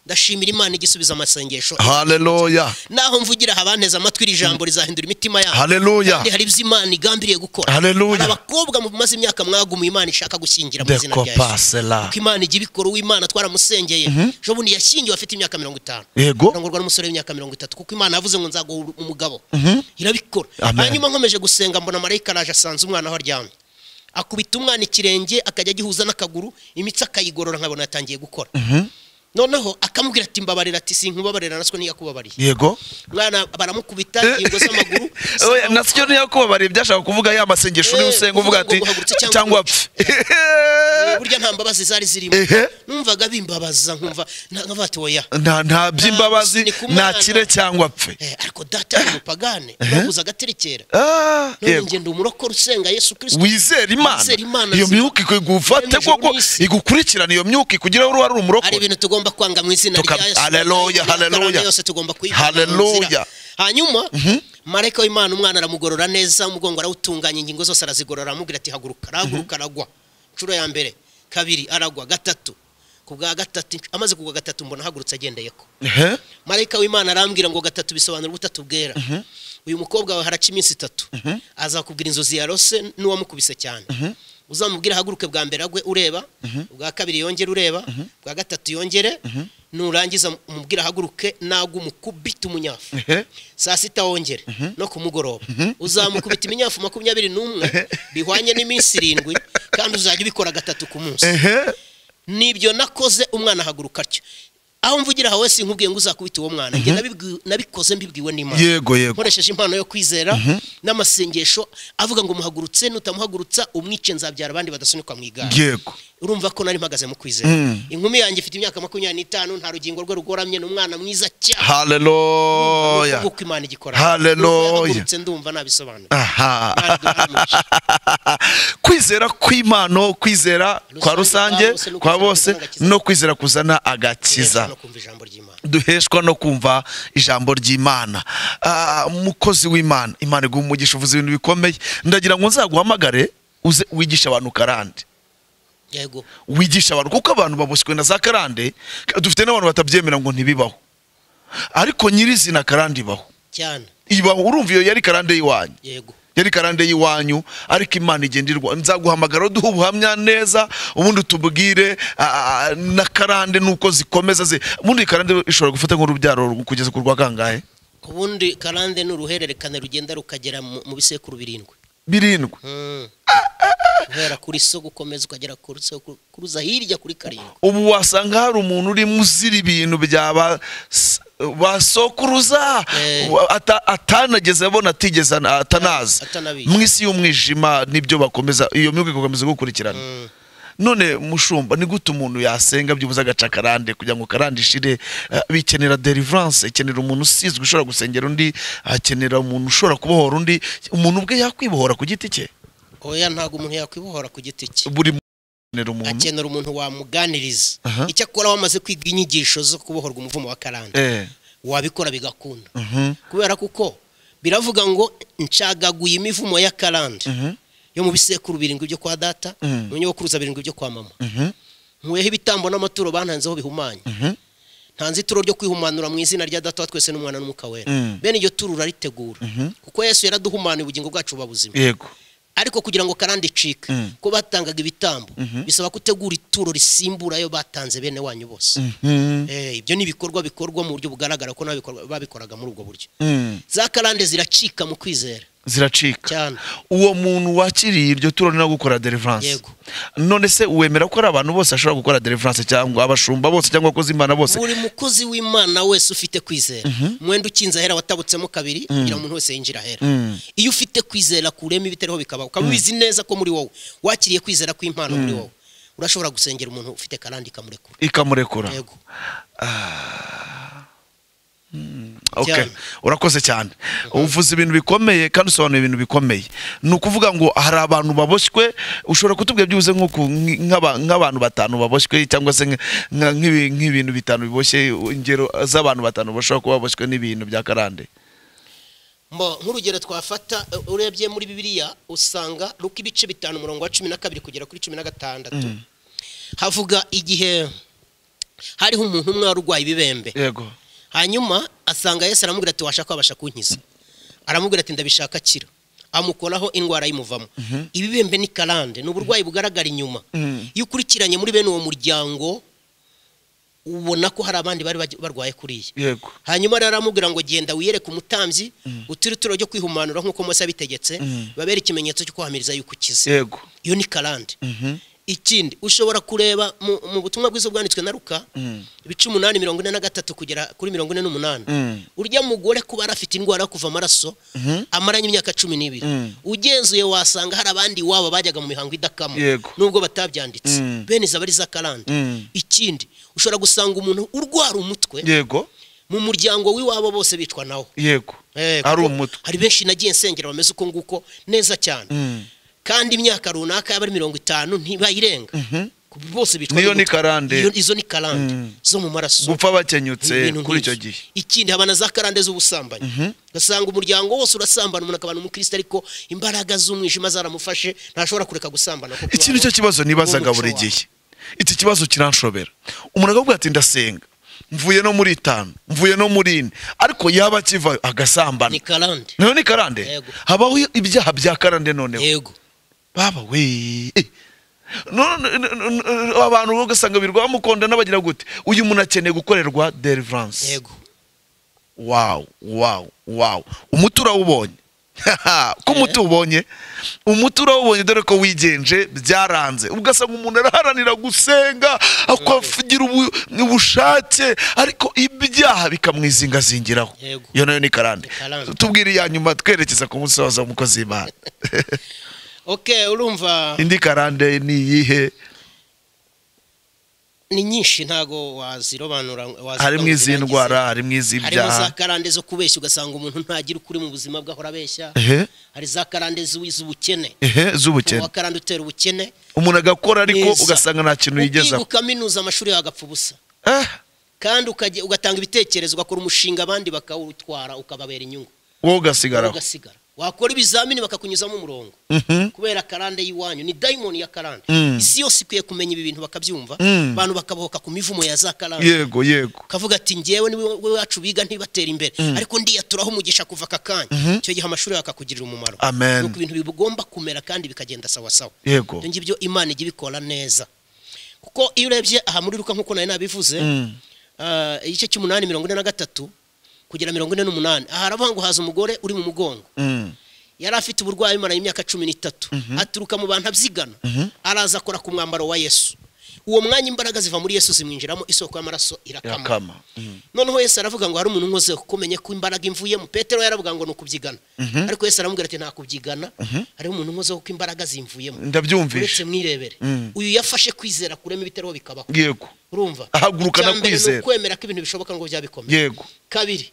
Speaker 1: Ndashimira imana igisubiza amasengesho.
Speaker 2: Haleluya
Speaker 1: naho mvugira abanteze amatwi iri jambo rizahindura imitima yabo. Kandi hari ibyo imana igambiriye gukora.
Speaker 2: Haleluya.
Speaker 1: hari abakobwa mumaze imyaka mwagumuye imana ishaka gushyingira mu izina rya yesu. Kuko imana ijya ibikora uw'imana twaramusengeye. Ejo bundi yashyingiwe afite imyaka mirongo itanu.
Speaker 2: Yego.
Speaker 1: Arongorwa n'umusore w'imyaka mirongo itatu. Kuko imana yavuze ngo nzaguha umugabo. Irabikora.
Speaker 2: Amen.
Speaker 1: hanyuma nkomeje gusenga mbona marayika araje asanze umwana aho aryamye. Akubita umwana ikirenge akajya agihuza n'akaguru imitsi akayigorora nkabona yatangiye gukora. Noneho akamubwira ati mbabarira ati sinkubabarira naswe ntiyakubabariye
Speaker 2: yego.
Speaker 1: Mwana baramukubita ingingo z'amaguru
Speaker 2: Oya, nasyo niyo kubabariye byashaka kuvuga ya masengesho uri
Speaker 1: Eh,
Speaker 2: usenga uvuga ati
Speaker 1: cyangwa
Speaker 2: cyangwa
Speaker 1: gupfa."
Speaker 2: apfe
Speaker 1: burya nta mbabazi zari zirimo. Numvaga bimbabaza nkumva nkavuga ati oya.
Speaker 2: Nta nta by'imbabazi nta kire cyangwa apfe
Speaker 1: Eh, ariko data umupagane babuze agaterekera.
Speaker 2: Ah,
Speaker 1: none ngenda umurokore usenga yesu kirisito
Speaker 2: wizera imana. Iyo myuka
Speaker 1: ijuru
Speaker 2: koko igukurikirana iyo myuka ikugira uri wari
Speaker 1: hari
Speaker 2: umurokore
Speaker 1: ibintu tugomba kwanga mu izina
Speaker 2: Tuka-
Speaker 1: rya yesu.
Speaker 2: Haleluya, haleluya.
Speaker 1: yose tugomba
Speaker 2: Haleluya.
Speaker 1: hanyuma marayika w'imana umwana aramugorora neza umugongo arawutunganya ingingo zose arazigorora aramubwira ati haguruka arahaguruka aragwa inshuro ya mbere kabiri aragwa. Gatatu ku bwa gatatu amaze kugwa gatatu mbona ahagurutse agendeye ko marayika w'imana arambwira ngo gatatu bisobanura ubutatu bwera. Uyu mukobwa wawe haraca iminsi itatu. Azakubwira inzozi yarose n'uwamukubise cyane. Uzamubwira ahaguruke bwa mbere agwe ureba ubwa kabiri yongere ureba bwa gatatu yongere nurangiza umubwira ahaguruke nagwa umukubita umunyafu. Saa sita wongere no ku mugoroba uzamukubita iminyafu makumyabiri n'umwe bihwanye n'iminsi irindwi kandi uzajya ubikora gatatu ku munsi. Nibyo nakoze umwana ahaguruka atyo. Aho mvugira aha wese nkubwiye ngo uzakubita uwo mwana. Njye nabibwi- nabikoze mbibwiwe n'imana.
Speaker 2: Yego yego.
Speaker 1: Nkoresheje impano yo kwizera n'amasengesho avuga ngo muhagurutse nutamuhagurutsa umwice nzabyara abandi badasunikwa mu igare.
Speaker 2: Yego.
Speaker 1: Urumva ko nari mpagaze mu kwizera. Inkumi yanjye ifite imyaka makumyabiri n'itanu nta rugingo rwe rugoramye ni umwana mwiza cyane.
Speaker 2: Haleluya
Speaker 1: nguko imana igikora. Yahagurutse ndumva nabisobanura.
Speaker 2: Kwizera kw'imano kwizera kwa rusange kwa bose
Speaker 1: no
Speaker 2: kwizera kuzana agakiza. duheshwa no kumva ijambo ry'imana. Ah, umukozi w'imana. Imana iguha umugisha uvuze ibintu bikomeye. Ndagira ngo nzaguhamagare uze wigisha abantu karande. Wigisha abantu kuko abantu baboshywe na za karande dufite n'abantu batabyemera ngo ntibibaho. Ariko nyirizina karande ibaho.
Speaker 1: Cyane.
Speaker 2: Ibaho urumva iyo yari karande y'iwanyu?
Speaker 1: Yego.
Speaker 2: Yari karande y'iwanyu ariko imana igenderwa nzaguhamagara duha ubuhamya neza ubundi tubwire na karande nuko zikomeza ze ubundi karande ishobora gufata nk'urubyaro kugeza ku rwa kangahe?
Speaker 1: Ubundi karande ni uruhererekane rugenda rukagera mu bisekuru birindwi.
Speaker 2: Birindwi.
Speaker 1: Guhera kuri so gukomeza ukagera kuri so kuruza hirya kuri karindwi.
Speaker 2: Ubu wasanga hari umuntu urimo uzira ibintu bya ba s- basokuruza
Speaker 1: Eh.
Speaker 2: atanageze abona atigeze ana- atanazi. Mu isi y'umwijima ni byo bakomeza iyo myuka igakomeza gukurikirana.
Speaker 1: Mm.
Speaker 2: None mushumba ni gute umuntu yasenga byibuze agaca karande kugira ngo karande ishire eh, bikenera deliverance ikenera umuntu usizwe ushobora gusengera undi akenera umuntu ushobora kubohora undi umuntu ubwe yakwibohora ku giti cye?
Speaker 1: Oya ntabwo umuntu yakwibohora ku giti cye.
Speaker 2: Buri akenera umuntu
Speaker 1: wamuganiriza. Icyo akora wamaze kwiga inyigisho zo kubohorwa umuvumo wa karande
Speaker 2: eh.
Speaker 1: wabikora bigakunda.
Speaker 2: Mhm.
Speaker 1: Kubera kuko biravuga ngo ncagaguye imivumo ya karande.
Speaker 2: Mhm.
Speaker 1: Yo mu bisekuru birindwi byo kwa data
Speaker 2: Mm.
Speaker 1: mu nyobokuruza birindwi byo kwa mama.
Speaker 2: Mhm.
Speaker 1: Nkuyeho ibitambo n'amaturo bantanzeho bihumanye.
Speaker 2: Mhm.
Speaker 1: Ntanze ituro ryo kwihumanura mu izina rya data twese n'umwana n'umwuka wera. Bene iryo turo uraritegura.
Speaker 2: Mhm.
Speaker 1: kuko yesu yaraduhumaniye ubugingo bwacu buba buzima.
Speaker 2: Yego.
Speaker 1: Ariko kugira ngo karande icike ko batangaga ibitambo
Speaker 2: Mhm.
Speaker 1: bisaba gutegura ituro risimbura ayo batanze bene wanyu bose.
Speaker 2: Mhm.
Speaker 1: Eh, ibyo ni ibikorwa bikorwa mu buryo bugaragara ko babikoraga muri ubwo buryo. Za karande ziracika mu kwizera.
Speaker 2: Ziracika. Uwo muntu wakiriye iryo turo no gukora deliverance. None se wemera ko ari abantu bose bashobora gukora deliverance cyangwa abashumba bose cyangwa abakozi imana bose?
Speaker 1: Buri mukozi w'imana wese ufite kwizera. Umwenda ukinze ahera watabutsemo kabiri kugira ngo umuntu wese yinjire ahera.
Speaker 2: Mm.
Speaker 1: iyo ufite kwizera kurema ibitariho bikaba. Ukaba ubizi neza ko muri wowe. Wakiriye kwizera kw'impano muri wowe. Urashobora gusengera umuntu ufite karande ikamurekura.
Speaker 2: Ikamurekura. Urakoze cyane. Uvuze ibintu bikomeye kandi usobanuye ibintu bikomeye. Ni ukuvuga ngo hari abantu baboshywe ushobora kutubwira byibuze nk'abantu batanu baboshywe cyangwa se nk'ibintu bitanu biboshye ingero z'abantu batanu bashobora kuba baboshywe n'ibintu bya karande.
Speaker 1: Mbo, nk'urugero twafata urebye muri bibiliya usanga ruko ibice bitanu umurongo wa cumi na kabiri kugera kuri cumi na gatandatu. Havuga igihe hariho umuntu umwe wari urwaye ibibembe.
Speaker 2: Yego.
Speaker 1: Hanyuma asanga yesu aramubwira ati washaka wabasha kunkiza? Aramubwira ati ndabishaka akira. Amukoraho indwara y'imuvamo. Ibibembe ni karande ni uburwayi bugaragara inyuma.
Speaker 2: Mhm.
Speaker 1: iyo ukurikiranye muri bene uwo muryango ubona ko hari abandi bari barwaye kuriya hanyuma rero aramubwira ngo genda wiyereke umutambyi utire ituro ryo kwihumanura nk'uko mose yabitegetse babere ikimenyetso cyo kuhamiriza yuko ukize. Iyo ni karande.
Speaker 2: Mhm.
Speaker 1: Ikindi. Ushobora kureba mu, butumwa bwiza bwanditswe na ruka
Speaker 2: Mm.
Speaker 1: ibice umunani mirongo ine na gatatu kugera kuri mirongo ine n'umunani.
Speaker 2: Mm.
Speaker 1: urya mugore kuba afite indwara yo kuva amaraso amaranye imyaka cumi n'ibiri.
Speaker 2: Mm.
Speaker 1: ugenzuye wasanga hari abandi iwabo bajyaga mu mihango idakama nubwo batabyanditse. Bene izo aba ari iz'akarande ikindi ushobora gusanga umuntu urwara umutwe
Speaker 2: yego.
Speaker 1: mu muryango w'iwabo bose bicwa nawo.
Speaker 2: Yego.
Speaker 1: Eh,
Speaker 2: ari
Speaker 1: kuko
Speaker 2: umutwe.
Speaker 1: hari benshi nagiye nsengera bameze uko nguko neza cyane. Kandi imyaka runaka yaba ari mirongo itanu ntibayirenga. Bose bitwa
Speaker 2: Niyo ni karande.
Speaker 1: Iyo- izo ni karande
Speaker 2: Mm.
Speaker 1: zo mu maraso.
Speaker 2: Gupfa bakenyutse kuri icyo gihe.
Speaker 1: Ikindi haba na za karande z'ubusambanyi. Ugasanga umuryango wose urasambana umuntu akaba ni umukristo ariko imbaraga z'umwijima zaramufashe ntashobora kureka gusambana
Speaker 2: iki ni
Speaker 1: cyo
Speaker 2: kibazo nibazaga buri gihe. Iki kibazo kiranshobera umuntu akavuga ati ndasenga. Mvuye no muri itanu. Mvuye no muri ine. Ariko yaba akiva agasambana.
Speaker 1: Ni karande.
Speaker 2: Nayo ni karande? Habaho ibyaha bya karande noneho?
Speaker 1: Yego.
Speaker 2: Baba we. Eh. Abantu ugasanga birirwa bamukonda n'abagira gute? Uyu muntu akeneye gukorerwa deliverance.
Speaker 1: Yego.
Speaker 2: Wawu wawu wawu umuti urawubonye. Ko umuti ubonye? Umuti urawubonye dore ko wigenje byaranze. Ugasanga umuntu araharanira gusenga akagira ubu- ubushake ariko ibyaha bikamwizingazingiraho. Iyo na yo ni karande.
Speaker 1: Ni karande.
Speaker 2: tubwire iya nyuma twerekeza ku musozo w'umukozi w'imana.
Speaker 1: okay urumva
Speaker 2: indi karande ni iyihe
Speaker 1: ni nyinshi ntago wazirobanura
Speaker 2: harimo
Speaker 1: ngo
Speaker 2: izi
Speaker 1: zirangize.
Speaker 2: ndwara harimo izi
Speaker 1: harimo za karande zo kubeshya ugasanga umuntu ntagira ukuri mu buzima bwe ahora abeshya hari za karande z'u- z'ubukene.
Speaker 2: Z'ubukene.
Speaker 1: Uwa karande utera ubukene.
Speaker 2: Umuntu agakora ariko ugasanga nta kintu
Speaker 1: ukiga
Speaker 2: yigezaho
Speaker 1: ukaminuza amashuri yawe agapfa ubusa.
Speaker 2: Eh,
Speaker 1: kandi ugatanga ibitekerezo ugakora umushinga abandi bakawutwara ukababera inyungu.
Speaker 2: Wowe ugasigaraho
Speaker 1: ugasigara wakora ibizamini bakakunyuzamo umurongo.
Speaker 2: Mhm.
Speaker 1: kubera karande y'iwanyu ni dayimoni ya karande.
Speaker 2: Mm.
Speaker 1: isi yose ikwiye kumenya ibi bintu bakabyumva.
Speaker 2: Mm.
Speaker 1: abantu bakabohoka ku mivumo ya za karande.
Speaker 2: Yego yego.
Speaker 1: Kavuga ati ngewe ni we wacu biga ntibatera imbere. Ariko ndiyaturaho umugisha kuva aka kanya. Icyo gihe amashuri akakugirira umumaro.
Speaker 2: Amen.
Speaker 1: nuko ibintu bigomba kumera kandi bikagenda sawa sawa
Speaker 2: yego.
Speaker 1: Ibyo ngibyo imana ijya ibikora neza. Kuko iyo urebye aha muri ruka nk'uko nari nabivuze
Speaker 2: Mm.
Speaker 1: ah, igice cy'umunani mirongo ine na gatatu kugera mirongo ine n'umunani. Aha haravuga ngo haza umugore uri mu mugongo.
Speaker 2: Mm.
Speaker 1: yari afite uburwayi maranye imyaka cumi n'itatu. Aturuka mu bantu abyigana. Araza akora ku mwambaro wa yesu. Uwo mwanya imbaraga ziva muri yesu zimwinjiramo isoko y'amaraso irakama.
Speaker 2: Irakama. Mm.
Speaker 1: noneho yesu aravuga ngo hari umuntu unkozeho kuko menye ko imbaraga imvuyemo. Petero yaravuga ngo ni ukubyigana. Ariko yesu aramubwira ati nta kubyigana. Hariho umuntu unkozeho ko imbaraga zimvuyemo. Uretse mwirebere.
Speaker 2: Mm.
Speaker 1: uyu yafashe kwizera kurema ibitero bikabaho urumva?
Speaker 2: Ahaguruka no kwizera.
Speaker 1: ukwemera ko ibintu bishoboka ngo byabikomeye. Kabiri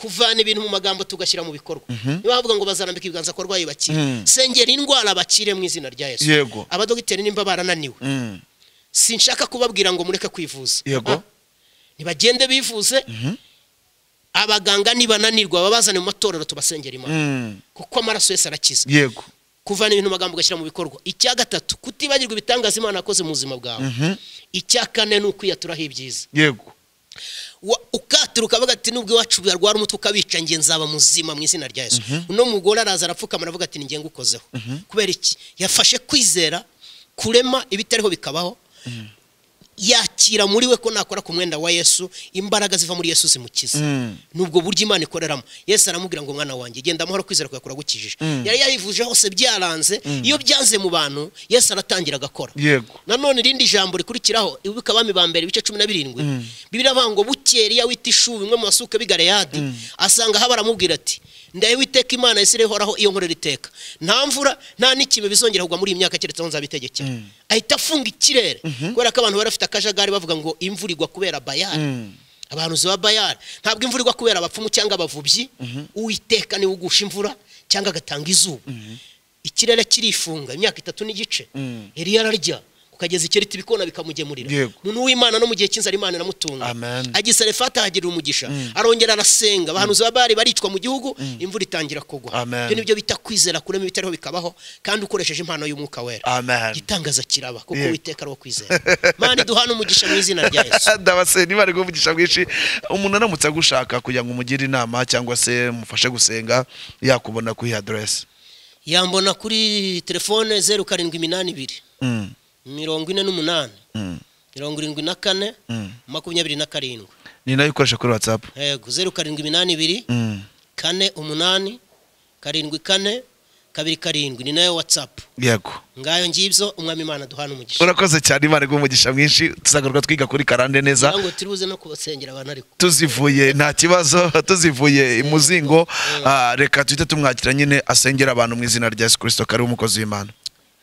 Speaker 1: kuvana ibintu mu magambo tugashyira mu bikorwa. Niba bavuga ngo bazarambika ibiganza ku barwayi bakire.
Speaker 2: Mm.
Speaker 1: sengera indwara bakire mu izina rya yesu.
Speaker 2: Yego.
Speaker 1: abadogiteri nimba barananiwe
Speaker 2: Mm.
Speaker 1: sinshaka kubabwira ngo mureke kwivuza.
Speaker 2: Yego.
Speaker 1: Ah, ntibagende bivuze. Abaganga nibananirwa babazane mu matorero tubasengera imana. Kuko amaraso yose arakiza
Speaker 2: yego.
Speaker 1: Kuvana ibintu mu magambo ugashyira mu bikorwa. Icya gatatu kutibagirwa ibitangaza imana yakoze mu buzima bwawe. Icya kane ni ukwiyaturaho ibyiza.
Speaker 2: Yego.
Speaker 1: Ukatura ukavuga ati nubwo iwacu barwara umutwe ukabica nge nzaba muzima mu izina rya yesu. Uno mugore araza arapfukama aravuga ati ninge ngukozeho. Kubera iki? Yafashe kwizera kurema ibitariho bikabaho. Yakira muri we ko nakora ku mwenda wa yesu imbaraga ziva muri yesu zimukiza.
Speaker 2: Mm.
Speaker 1: nubwo buryo imana ikoreramo. Yesu aramubwira ngo mwana wanjye genda amahoro kwizera kwawe kuragukijije. Yari yarivuje hose byaranze. Iyo byanze mu bantu yesu aratangira agakora. Nanone irindi jambo rikurikiraho abami ba mbere ibice cumi na birindwi. Bibiri ngo bukeye wita ishubi imwe mu masuka b'i galeyadi. Asanga aho baramubwira ati ndaye witeka imana yasire ihoraho iyo nkorera iteka. Nta mvura nta n'ikime bizongera kugwa muri iyi myaka keretse aho nzabitegekera ahita afunga ikirere. Kubera ko abantu bari bafite akajagari bavuga ngo imvura igwa kubera bayari
Speaker 2: Mm.
Speaker 1: abahanuzi ba bayari ntabwo imvura igwa kubera abapfumu cyangwa abavubyi. Uwiteka ni we ugusha imvura cyangwa agatanga izuba. Ikirere kirifunga imyaka itatu n'igice.
Speaker 2: Mm.
Speaker 1: eliya ararya kukageza ikerita ibikona bikamugemurira. Umuntu w'imana no mu gihe cy'inzara imana iramutunga agisarefata ahagirira umugisha. Arongera arasenga. Abahanuzi ba bari baricwa mu gihugu imvura itangira kugwa. Ibyo ni byo bita kwizera kurema ibitariho bikabaho kandi ukoresheje impano y'umwuka wera. Igitangaza kiraba kuko witeka ari uwo kwizera. Mana iduhane umugisha mu izina rya yesu.
Speaker 2: Ndabase niba ari kuvugisha bwinshi umuntu aramutse agushaka kugira ngo umugire inama cyangwa se mufashe gusenga yakubona kuri aderesi
Speaker 1: yambona kuri telefone zeru karindwi iminani ibiri.
Speaker 2: Mm.
Speaker 1: Mirongo ine n'umunani.
Speaker 2: Mm.
Speaker 1: mirongo irindwi na kane
Speaker 2: Mm.
Speaker 1: makumyabiri na karindwi.
Speaker 2: Ni na yo ukoresha kuri watsapu
Speaker 1: yego zeru karindwi iminani ibiri.
Speaker 2: Mm.
Speaker 1: kane umunani karindwi kane kabiri karindwi. Ni na yo watsapu
Speaker 2: yego.
Speaker 1: Ngayo ngibyo umwami imana duhana umugisha.
Speaker 2: Urakoze cyane imana iguha umugisha mwinshi. Tuzagaruka twiga kuri karande neza.
Speaker 1: Ngo turibuze no kubasengera abantu ariko.
Speaker 2: Tuzivuye nta kibazo tuzivuye imuzingo. Ah, reka tuhite tumwakira nyine asengera abantu mu izina rya yesu kirisito kariho umukozi w'imana.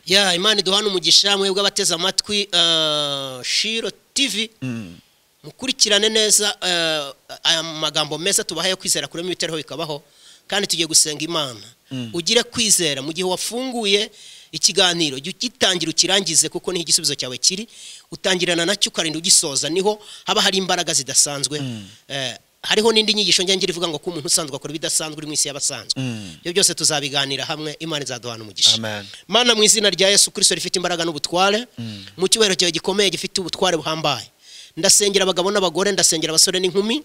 Speaker 1: Ya imana iduhana umugisha mwebwe abateze amatwi ah, shiro tv mukurikirane neza ah, aya magambo meza tubahaye kwizera kurema ibitariho bikabaho kandi tugiye gusenga imana. Ugire kwizera. Mu gihe wafunguye ikiganiro jya ugitangira ukirangize kuko ni ho igisubizo cyawe kiri utangirana na cyo ukarinda ugisoza ni ho haba hari imbaraga zidasanzwe. Eh, hariho n'indi nyigisho njya ngira ivuga ngo ko umuntu usanzwe akora ibidasanzwe uri mu isi y'abasanzwe. Ibyo byose tuzabiganira hamwe imana izaduhana umugisha. Mana mu izina rya yesu kirisito rifite imbaraga n'ubutware mu cyubahiro cyawe gikomeye gifite ubutware buhambaye. Ndasengera abagabo n'abagore ndasengera abasore n'inkumi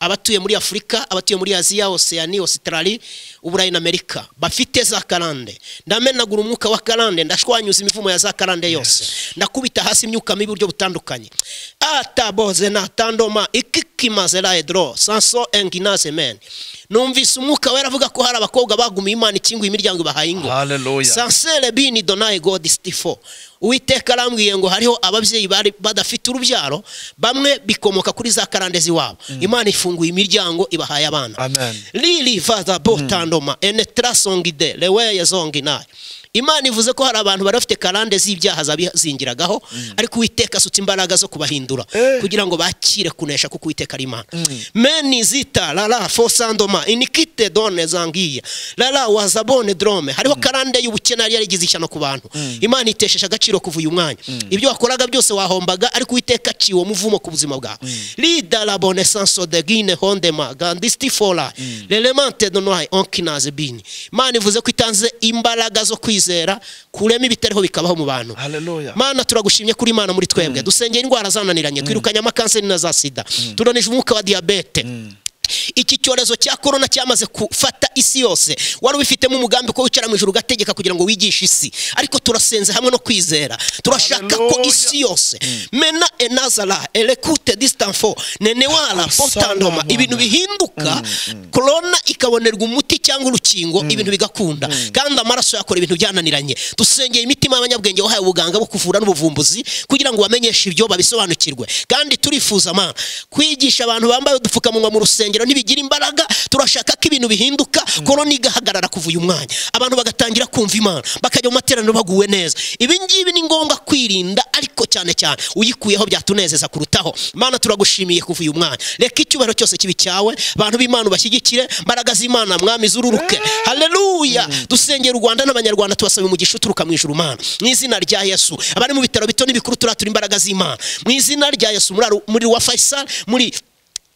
Speaker 1: abatuye muri afurika abatuye muri aziya oseyani ositarali uburayi na amerika. Bafite za karande. Ndamenagura umwuka wa karande ndashwanyuza imivumo ya za karande yose. Ndakubita hasi imyuka mibi uburyo butandukanye. Ataboze natandoma ikikimaze laedro sanso enginaze men. Numvise umwuka wera avuga ko hari abakobwa bagumiye imana ikinguye imiryango ibahaye ingo. Sansere bini donaye godi stifo uwiteka arambwiye ngo hariho ababyeyi badafite urubyaro bamwe bikomoka kuri za karande z'iwabo imana ifunguye imiryango ibahaye abana. Lili vaza botandoma enetra songide leweye zonginaye imana ivuze ko hari abantu bari bafite karande z'ibyaha zabizingiragaho ariko uwiteka asutse imbaraga zo kubahindura
Speaker 2: Eh.
Speaker 1: kugira ngo bakire kunesha kuko uwiteka ari imana. Meni zita lala fosandoma inikite done zangiya lala wazabone drome. Hariho karande y'ubukene yari yarigize ishyano ku bantu. Imana itesheje agaciro kuva uyu mwanya. Ibyo wakoraga byose wahombaga ariko uwiteka aciye uwo muvumo ku buzima bwawe. Lida la bone sanso de gine hondema gandisti fora lelemante donoye onkinaze bini. Imana ivuze ko itanze imbaraga zo kwizera kurema ibitariho bikabaho mu bantu. Mana turagushimye kuri mana muri twebwe. Dusengeye indwara zananiranye. Twirukanye amakanseri na za sida. Turanije umwuka wa diyabete iki cyorezo cya korona cyamaze gufata isi yose. Wari ubifitemo umugambi ko wicara mu ijoro ugategeka kugira ngo wigishe isi. Ariko turasenze hamwe no kwizera. Turashaka ko isi yose. Mena enazara erekute disitanfo nenewara potandoma ibintu bihinduka korona ikabonerwa umuti cyangwa urukingo ibintu bigakunda. Kandi amaraso yakora ibintu byananiranye. Dusengeye imitima y'abanyabwenge wahaye ubuganga bwo kuvura n'ubuvumbuzi kugira ngo bamenyeshe ibyo babisobanukirwe. Kandi turifuza kwigisha abantu bambaye udupfukamunwa mu rusengero ntibigira imbaraga. Turashaka ko ibintu bihinduka. Korona igahagarara kuva uyu mwanya. Abantu bagatangira kumva imana. Bakajya mu materaniro baguwe neza. Ibi ngibi ni ngombwa kwirinda ariko cyane cyane uyikuyeho byatunezeza kurutaho. Mana turagushimiye kuva uyu mwanya. Reka icyubahiro cyose kibi cyawe abantu b'imana ubashyigikire. Mbaraga z'imana mwami zururuke haleluya dusengera u rwanda n'abanyarwanda tubasaba umugisha uturuka mu ijuru mana mu izina rya yesu. Abari mu bitaro bito n'ibikuru turatura imbaraga z'imana. Mu izina rya yesu muri wa faisal muri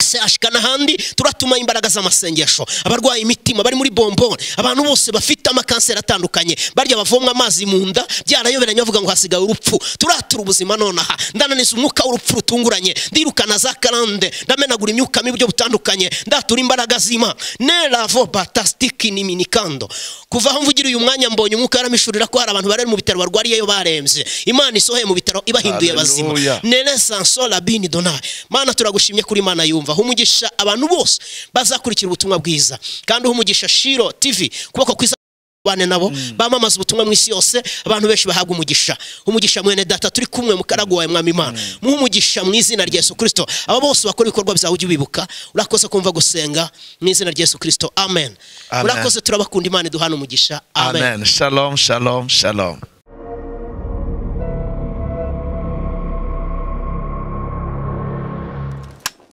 Speaker 1: sehashika n'ahandi turatuma imbaraga z'amasengesho. Abarwaye imitima bari muri bombone. Abantu bose bafite amakanseri atandukanye. Barya bavomwa amazi mu nda byarayoberanye bavuga ngo hasigaye urupfu. Turatura ubuzima nonaha. Ndananiza umwuka w'urupfu rutunguranye. Ndirukana za karande. Ndamenagura imyuka mibi buryo butandukanye. Ndatura imbaraga z'imana. Neravo batastiki ni minikando. Kuva aho mvugira uyu mwanya mbonye umwuka yaramishurira ko hari abantu bari mu bitaro barwariyeyo barembye. Imana isohoye mu bitaro ibahinduye bazima.
Speaker 2: Hallelujah.
Speaker 1: neresansola bini donayi mana turagushimye kuri imana yumva. Ha umugisha abantu bose bazakurikira ubutumwa bwiza. Kandi uha umugisha shiro tv kuboko kwiza bane nabo bamamaza ubutumwa mu isi yose abantu benshi bahabwa umugisha. Umugisha mwene data turi kumwe mu karagu wawe mwami imana. Muhe umugisha mu izina rya yesu kirisito aba bose bakora ibikorwa byawe ujye ubibuka urakoze kumva gusenga mu izina rya yesu kirisito amen. Urakoze turabakunda imana iduhana umugisha.
Speaker 2: Amen. Shalom shalom shalom.